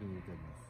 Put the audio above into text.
Oh goodness.